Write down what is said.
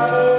Amen.